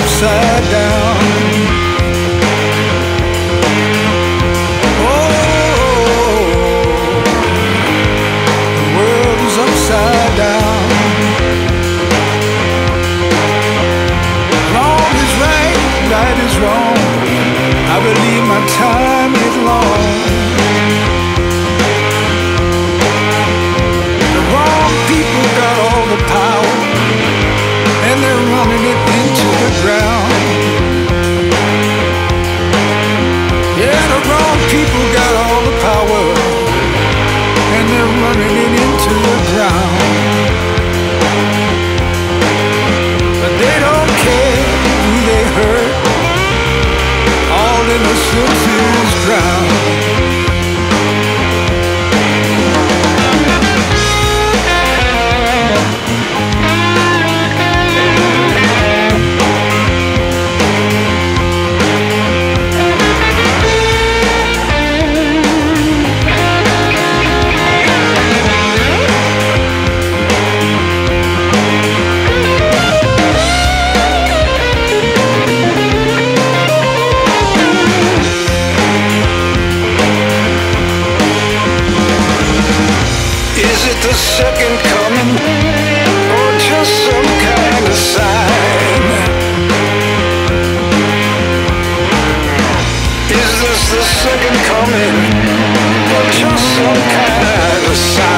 upside down. Oh, the world is upside down. Wrong is right, right is wrong. I believe my time. spinning into the ground. But they don't care who they hurt. All innocence is drowned. Kind of